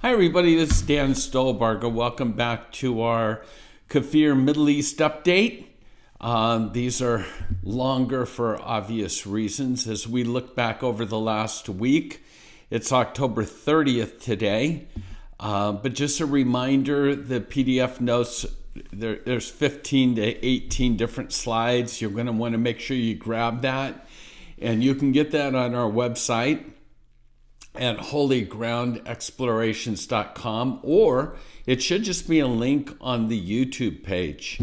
Hi, everybody. This is Dan Stolebarger. Welcome back to our Kfir Middle East update. Um, these are longer for obvious reasons. As we look back over the last week, it's October 30th today. Uh, but just a reminder the PDF notes, there, there's 15 to 18 different slides. You're going to want to make sure you grab that. And you can get that on our website at holygroundexplorations.com, or it should just be a link on the YouTube page.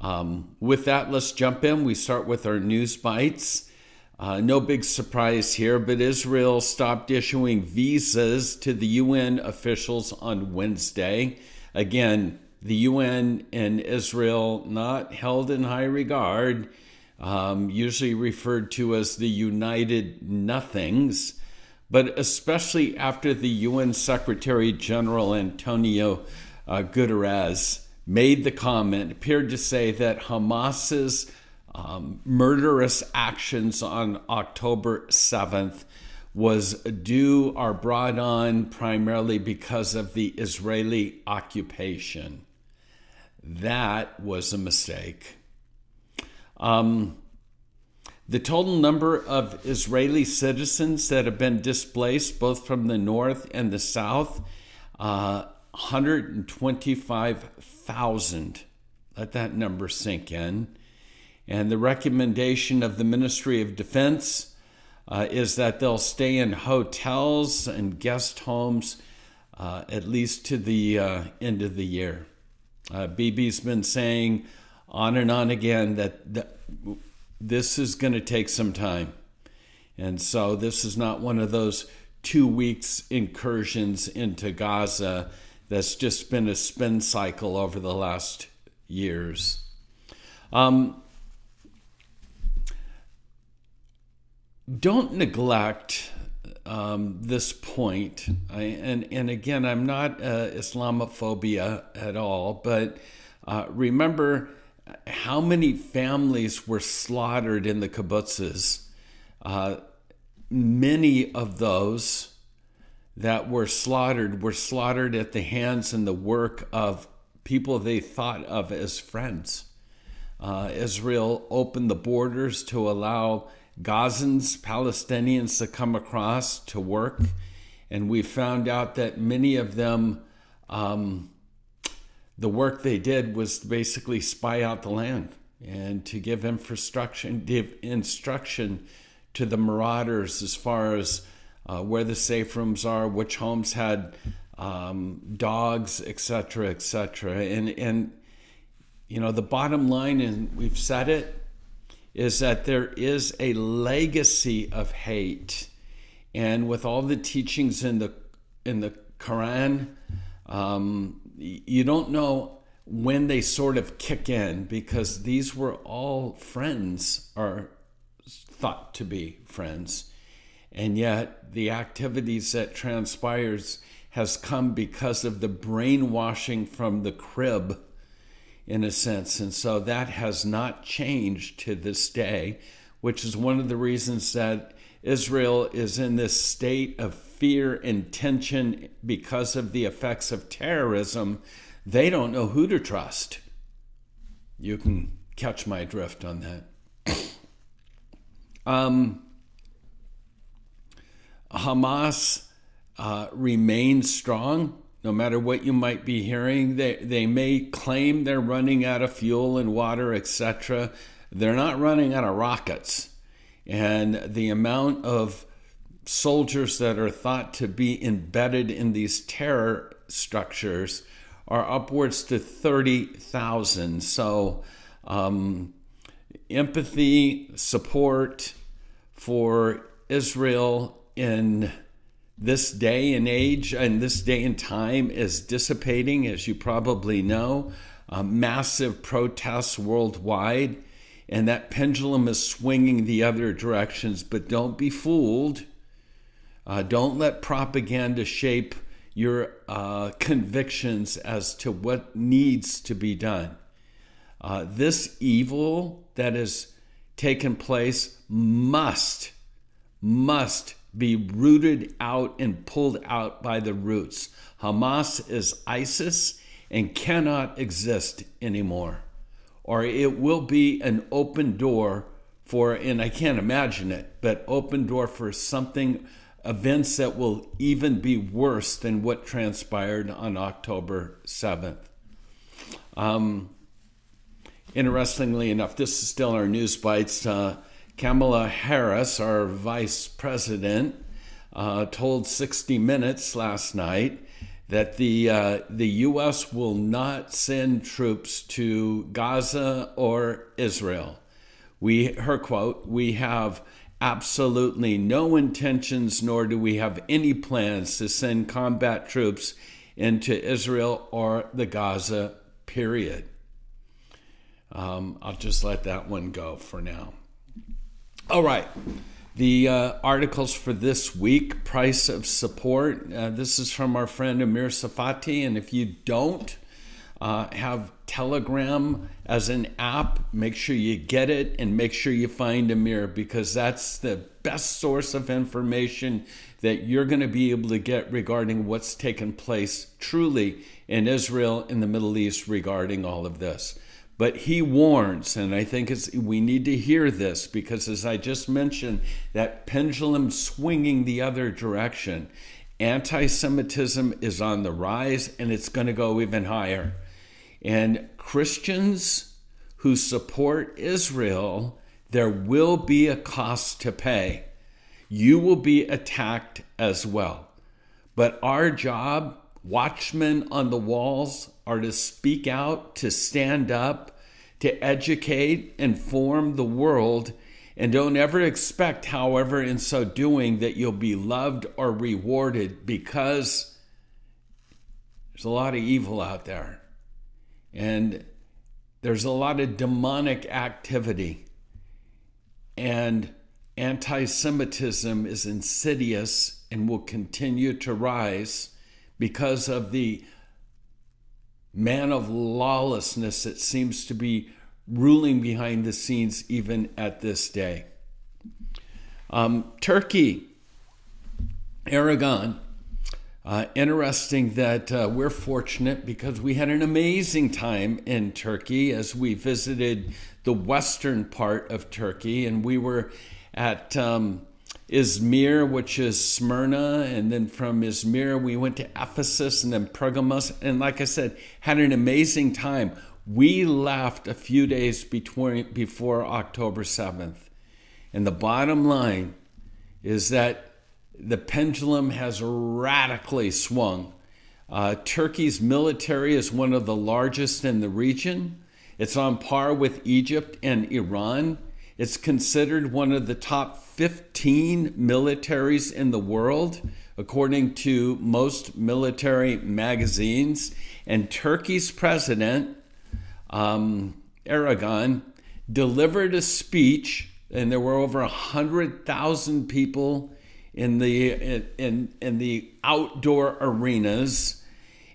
Um, with that, let's jump in. We start with our news bites. Uh, no big surprise here, but Israel stopped issuing visas to the UN officials on Wednesday. Again, the UN and Israel not held in high regard, um, usually referred to as the United Nothings but especially after the UN Secretary General Antonio uh, Guterres made the comment, appeared to say that Hamas's um, murderous actions on October 7th was due or brought on primarily because of the Israeli occupation. That was a mistake. Um, the total number of Israeli citizens that have been displaced, both from the north and the south, uh, 125,000. Let that number sink in. And the recommendation of the Ministry of Defense uh, is that they'll stay in hotels and guest homes uh, at least to the uh, end of the year. Uh, Bibi's been saying on and on again that, that this is going to take some time. And so this is not one of those two weeks incursions into Gaza that's just been a spin cycle over the last years. Um, don't neglect um, this point. I, and, and again, I'm not uh, Islamophobia at all, but uh, remember how many families were slaughtered in the kibbutzes. Uh, many of those that were slaughtered were slaughtered at the hands and the work of people they thought of as friends. Uh, Israel opened the borders to allow Gazans, Palestinians to come across to work, and we found out that many of them um, the work they did was to basically spy out the land and to give instruction, give instruction to the marauders as far as uh, where the safe rooms are, which homes had um, dogs, etc., etc. And and you know the bottom line, and we've said it, is that there is a legacy of hate, and with all the teachings in the in the Quran. Um, you don't know when they sort of kick in because these were all friends or thought to be friends. And yet the activities that transpires has come because of the brainwashing from the crib in a sense. And so that has not changed to this day which is one of the reasons that Israel is in this state of fear and tension because of the effects of terrorism. They don't know who to trust. You can catch my drift on that. um, Hamas uh, remains strong. No matter what you might be hearing, they, they may claim they're running out of fuel and water, etc. They're not running out of rockets and the amount of soldiers that are thought to be embedded in these terror structures are upwards to 30,000. So, um, empathy, support for Israel in this day and age and this day and time is dissipating, as you probably know. Uh, massive protests worldwide and that pendulum is swinging the other directions. But don't be fooled. Uh, don't let propaganda shape your uh, convictions as to what needs to be done. Uh, this evil that has taken place must, must be rooted out and pulled out by the roots. Hamas is ISIS and cannot exist anymore, or it will be an open door for, and I can't imagine it, but open door for something, events that will even be worse than what transpired on October 7th. Um, interestingly enough, this is still our news bites. Uh, Kamala Harris, our vice president, uh, told 60 Minutes last night that the uh, the U.S. will not send troops to Gaza or Israel. We, her quote, we have absolutely no intentions, nor do we have any plans to send combat troops into Israel or the Gaza period. Um, I'll just let that one go for now. All right. The uh, articles for this week, price of support. Uh, this is from our friend Amir Tsarfati. And if you don't uh, have Telegram as an app, make sure you get it and make sure you find Amir because that's the best source of information that you're going to be able to get regarding what's taken place truly in Israel, in the Middle East, regarding all of this. But he warns, and I think we need to hear this because, as I just mentioned, that pendulum swinging the other direction. Anti Semitism is on the rise and it's going to go even higher. And Christians who support Israel, there will be a cost to pay. You will be attacked as well. But our job, watchmen on the walls, are to speak out, to stand up, to educate, inform the world, and don't ever expect, however, in so doing, that you'll be loved or rewarded because there's a lot of evil out there. And there's a lot of demonic activity. And anti Semitism is insidious and will continue to rise because of the man of lawlessness that seems to be ruling behind the scenes even at this day. Um, Turkey, Erdogan. Uh, interesting that uh, we're fortunate because we had an amazing time in Turkey as we visited the western part of Turkey and we were at um, Izmir, which is Smyrna, and then from Izmir we went to Ephesus and then Pergamos, and like I said, had an amazing time. We left a few days between, before October 7th. And the bottom line is that the pendulum has radically swung. Uh, Turkey's military is one of the largest in the region. It's on par with Egypt and Iran. It's considered one of the top 15 militaries in the world, according to most military magazines. And Turkey's president, um, Erdogan, delivered a speech, and there were over 100,000 people in the, in, in the outdoor arenas.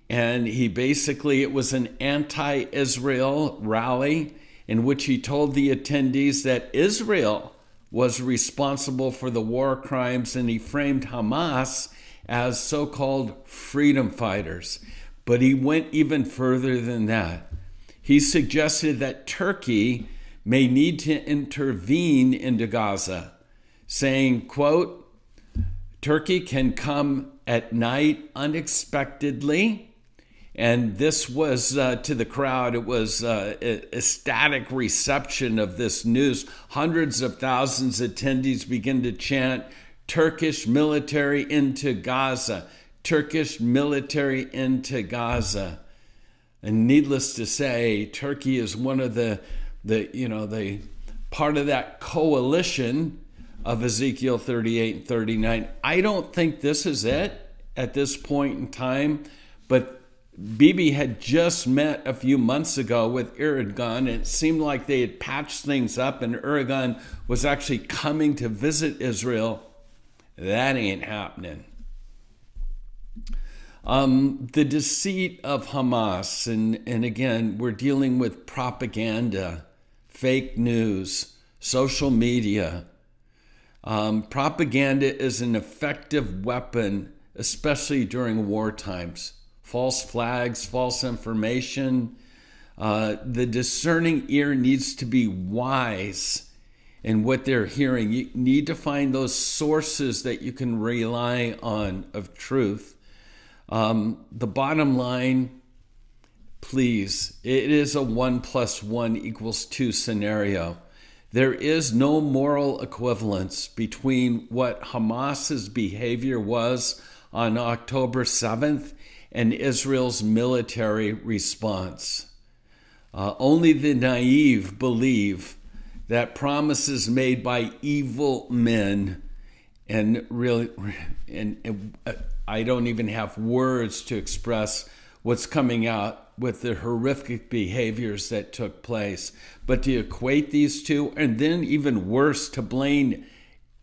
And he basically, it was an anti Israel rally in which he told the attendees that Israel was responsible for the war crimes, and he framed Hamas as so called freedom fighters. But he went even further than that. He suggested that Turkey may need to intervene into Gaza, saying, quote, Turkey can come at night unexpectedly and this was uh, to the crowd, it was uh, ecstatic reception of this news. Hundreds of thousands of attendees begin to chant, Turkish military into Gaza, Turkish military into Gaza. And needless to say, Turkey is one of the, the you know, the part of that coalition of Ezekiel 38 and 39. I don't think this is it at this point in time, but Bibi had just met a few months ago with Erdogan, and it seemed like they had patched things up, and Erdogan was actually coming to visit Israel. That ain't happening. Um, the deceit of Hamas, and, and again, we're dealing with propaganda, fake news, social media. Um, propaganda is an effective weapon, especially during war times. False flags, false information. Uh, the discerning ear needs to be wise in what they're hearing. You need to find those sources that you can rely on of truth. Um, the bottom line, please, it is a one plus one equals two scenario. There is no moral equivalence between what Hamas's behavior was on October 7th and Israel's military response. Uh, only the naive believe that promises made by evil men and really and, and uh, I don't even have words to express what's coming out with the horrific behaviors that took place. But to equate these two, and then even worse, to blame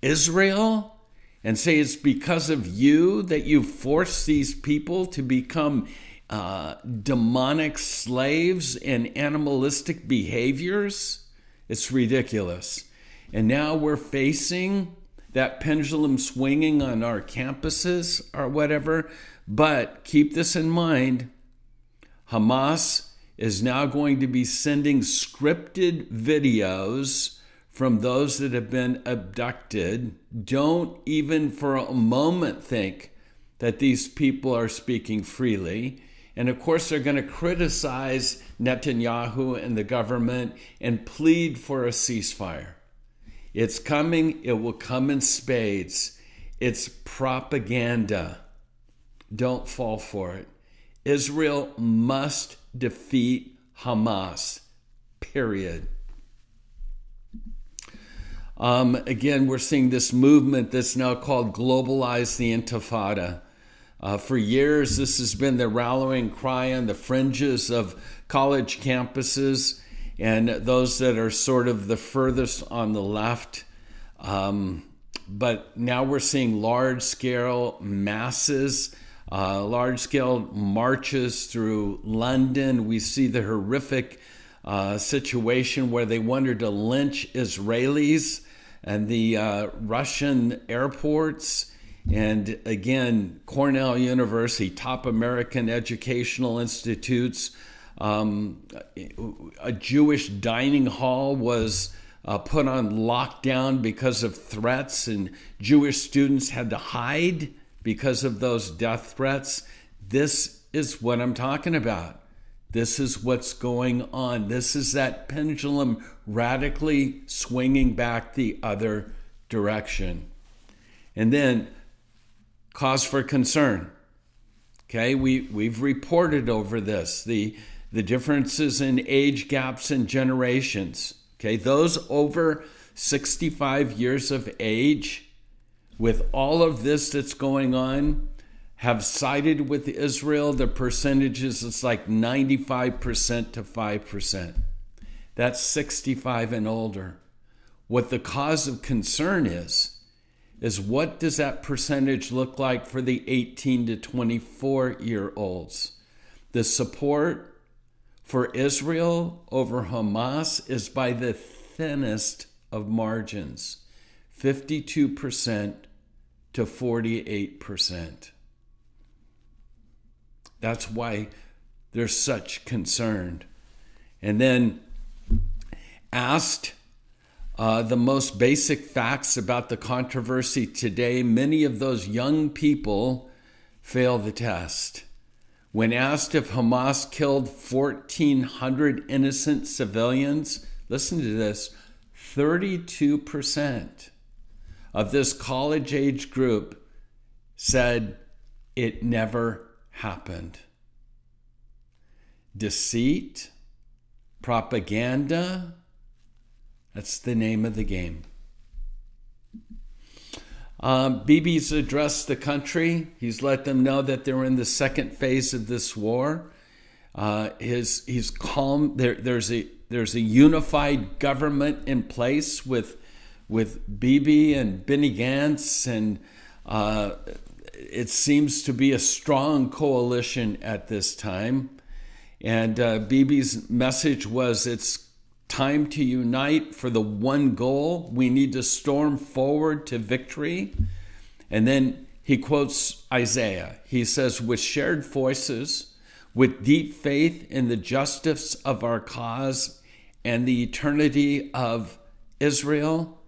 Israel and say it's because of you that you forced these people to become uh, demonic slaves and animalistic behaviors, it's ridiculous. And now we're facing that pendulum swinging on our campuses or whatever. But keep this in mind Hamas is now going to be sending scripted videos from those that have been abducted. Don't even for a moment think that these people are speaking freely. And of course, they're going to criticize Netanyahu and the government and plead for a ceasefire. It's coming, it will come in spades. It's propaganda. Don't fall for it. Israel must defeat Hamas, period. Um, again, we're seeing this movement that's now called Globalize the Intifada. Uh, for years, this has been the rallying cry on the fringes of college campuses and those that are sort of the furthest on the left. Um, but now we're seeing large scale masses uh, large scale marches through London. We see the horrific uh, situation where they wanted to lynch Israelis and the uh, Russian airports. And again, Cornell University, top American educational institutes. Um, a Jewish dining hall was uh, put on lockdown because of threats, and Jewish students had to hide because of those death threats. This is what I'm talking about. This is what's going on. This is that pendulum radically swinging back the other direction. And then, cause for concern. Okay, we, we've reported over this the, the differences in age gaps and generations. Okay, those over 65 years of age with all of this that's going on, have sided with Israel. The percentages is like 95% to 5%. That's 65 and older. What the cause of concern is, is what does that percentage look like for the 18 to 24 year olds? The support for Israel over Hamas is by the thinnest of margins 52% to 48%. That's why they're such concerned. And then asked uh, the most basic facts about the controversy today, many of those young people fail the test. When asked if Hamas killed 1,400 innocent civilians, listen to this 32% of this college age group said it never happened. Deceit, propaganda, that's the name of the game. Um, Bibi's addressed the country. He's let them know that they're in the second phase of this war. Uh, his, he's calm. There, there's a there's a unified government in place with with Bibi and Benny Gantz, and uh, it seems to be a strong coalition at this time. And uh, Bibi's message was it's time to unite for the one goal. We need to storm forward to victory. And then he quotes Isaiah. He says, With shared voices, with deep faith in the justice of our cause and the eternity of Israel,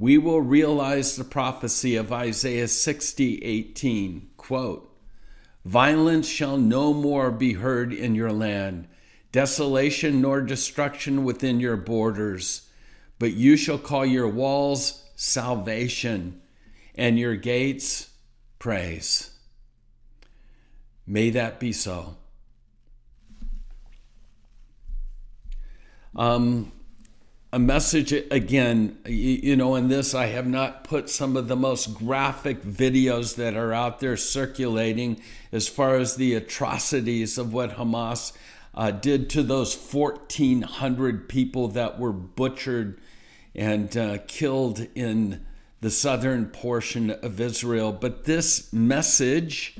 we will realize the prophecy of Isaiah 60 18. Quote, Violence shall no more be heard in your land, desolation nor destruction within your borders, but you shall call your walls salvation and your gates praise. May that be so. Um, a message again, you know, in this, I have not put some of the most graphic videos that are out there circulating as far as the atrocities of what Hamas uh, did to those 1,400 people that were butchered and uh, killed in the southern portion of Israel. But this message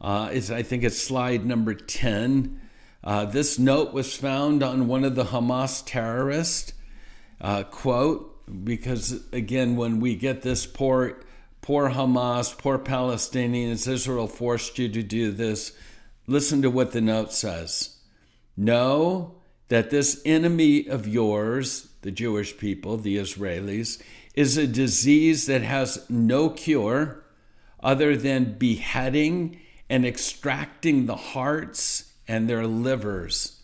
uh, is, I think it's slide number 10. Uh, this note was found on one of the Hamas terrorists. Uh, quote, because again, when we get this poor, poor Hamas, poor Palestinians, Israel forced you to do this, listen to what the note says. Know that this enemy of yours, the Jewish people, the Israelis, is a disease that has no cure other than beheading and extracting the hearts and their livers.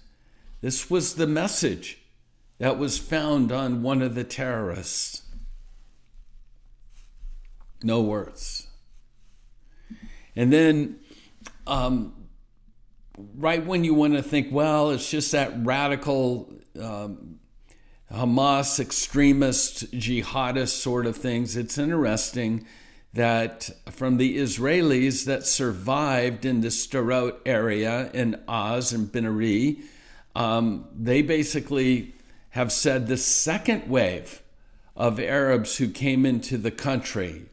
This was the message that was found on one of the terrorists. No words. And then, um, right when you want to think, well, it's just that radical um, Hamas extremist jihadist sort of things, it's interesting that from the Israelis that survived in the Sderot area in Oz and Binari, um, they basically have said the second wave of Arabs who came into the country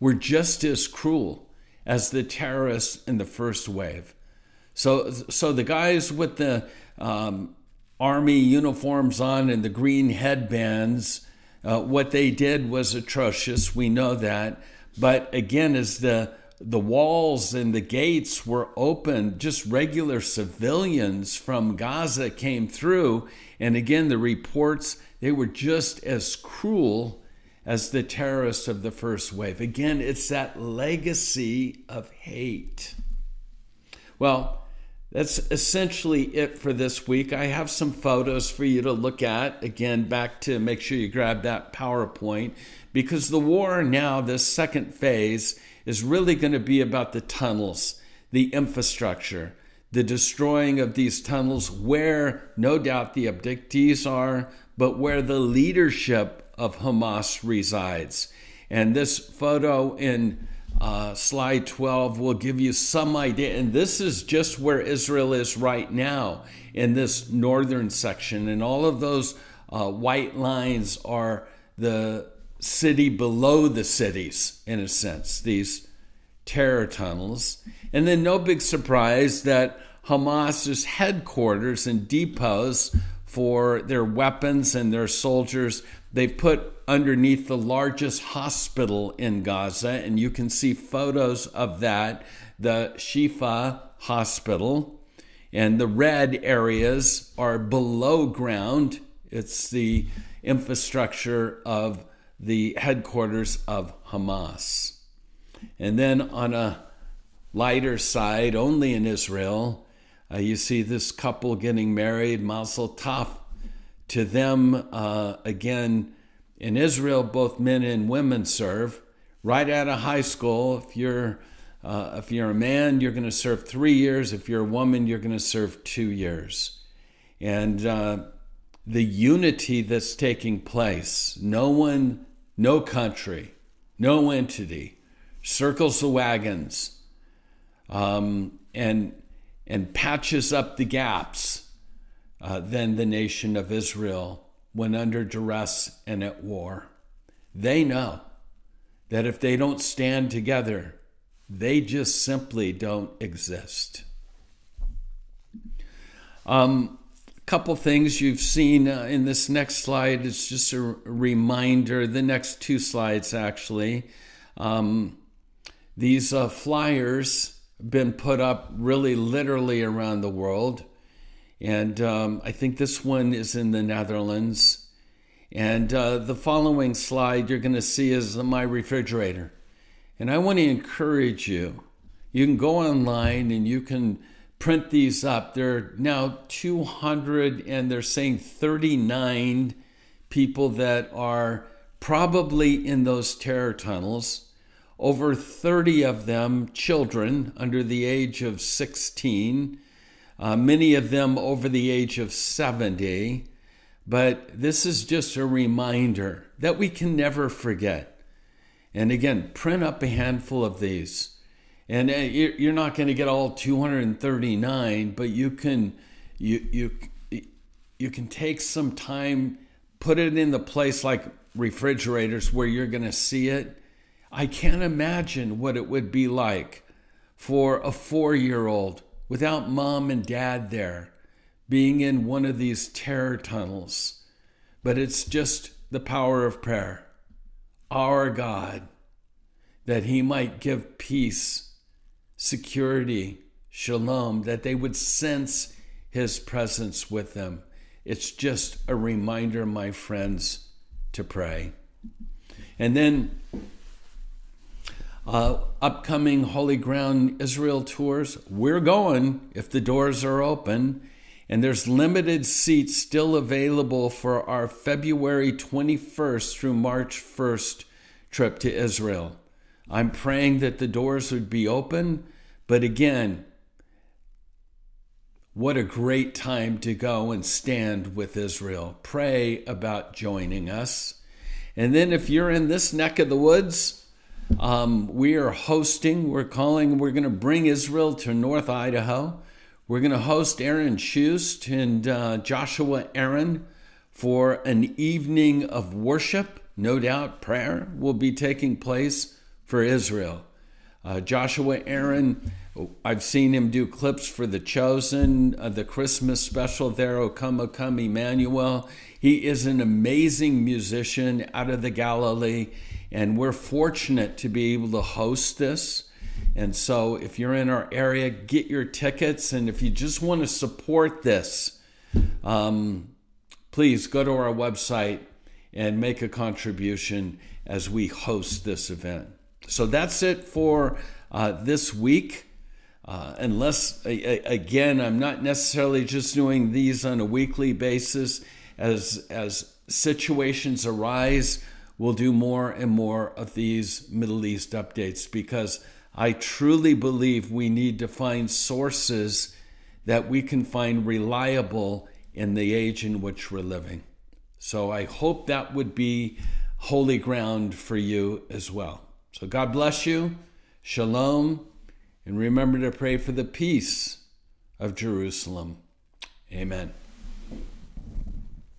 were just as cruel as the terrorists in the first wave. So, so the guys with the um, army uniforms on and the green headbands, uh, what they did was atrocious. We know that. But again, as the the walls and the gates were open, just regular civilians from Gaza came through. And again, the reports, they were just as cruel as the terrorists of the first wave. Again, it's that legacy of hate. Well, that's essentially it for this week. I have some photos for you to look at. Again, back to make sure you grab that PowerPoint because the war now, this second phase, is really going to be about the tunnels, the infrastructure, the destroying of these tunnels where no doubt the abductees are, but where the leadership of Hamas resides. And this photo in uh, slide 12 will give you some idea. And this is just where Israel is right now in this northern section. And all of those uh, white lines are the city below the cities, in a sense, these terror tunnels. And then, no big surprise that Hamas's headquarters and depots for their weapons and their soldiers, they put underneath the largest hospital in Gaza. And you can see photos of that, the Shifa Hospital. And the red areas are below ground. It's the infrastructure of the headquarters of Hamas. And then on a lighter side, only in Israel, uh, you see this couple getting married, Mazel Tov. To them, uh, again, in Israel, both men and women serve. Right out of high school, if you're uh, if you're a man, you're going to serve three years. If you're a woman, you're going to serve two years. And uh, the unity that's taking place, no one no country, no entity circles the wagons um, and, and patches up the gaps, uh, then the nation of Israel, when under duress and at war, they know that if they don't stand together, they just simply don't exist. Um, couple things you've seen uh, in this next slide. It's just a reminder, the next two slides actually. Um, these uh, flyers been put up really literally around the world. And um, I think this one is in the Netherlands. And uh, the following slide you're going to see is my refrigerator. And I want to encourage you. You can go online and you can print these up. There are now 200, and they're saying 39 people that are probably in those terror tunnels. Over 30 of them children under the age of 16, uh, many of them over the age of 70. But this is just a reminder that we can never forget. And again, print up a handful of these. And uh, you're not going to get all 239, but you can you you you can take some time, put it in the place like refrigerators where you're going to see it. I can't imagine what it would be like for a 4-year-old without mom and dad there being in one of these terror tunnels. But it's just the power of prayer. Our God, that He might give peace, security, shalom, that they would sense His presence with them. It's just a reminder, my friends, to pray. And then uh, upcoming Holy Ground Israel tours, we're going if the doors are open. And there's limited seats still available for our February 21st through March 1st trip to Israel. I'm praying that the doors would be open, but again, what a great time to go and stand with Israel. Pray about joining us. And then, if you're in this neck of the woods, um, we are hosting, we're calling, we're going to bring Israel to North Idaho. We're going to host Aaron Shust and uh, Joshua Aaron for an evening of worship. No doubt prayer will be taking place for Israel. Uh, Joshua Aaron, I've seen him do clips for The Chosen, uh, the Christmas special there, O Come, O Come, Emmanuel. He is an amazing musician out of the Galilee, and we're fortunate to be able to host this. And so, if you're in our area, get your tickets. And if you just want to support this, um, please go to our website and make a contribution as we host this event. So, that's it for uh, this week. Uh, unless, again, I'm not necessarily just doing these on a weekly basis. As, as situations arise, we'll do more and more of these Middle East updates because I truly believe we need to find sources that we can find reliable in the age in which we're living. So I hope that would be holy ground for you as well. So God bless you. Shalom. And remember to pray for the peace of Jerusalem. Amen.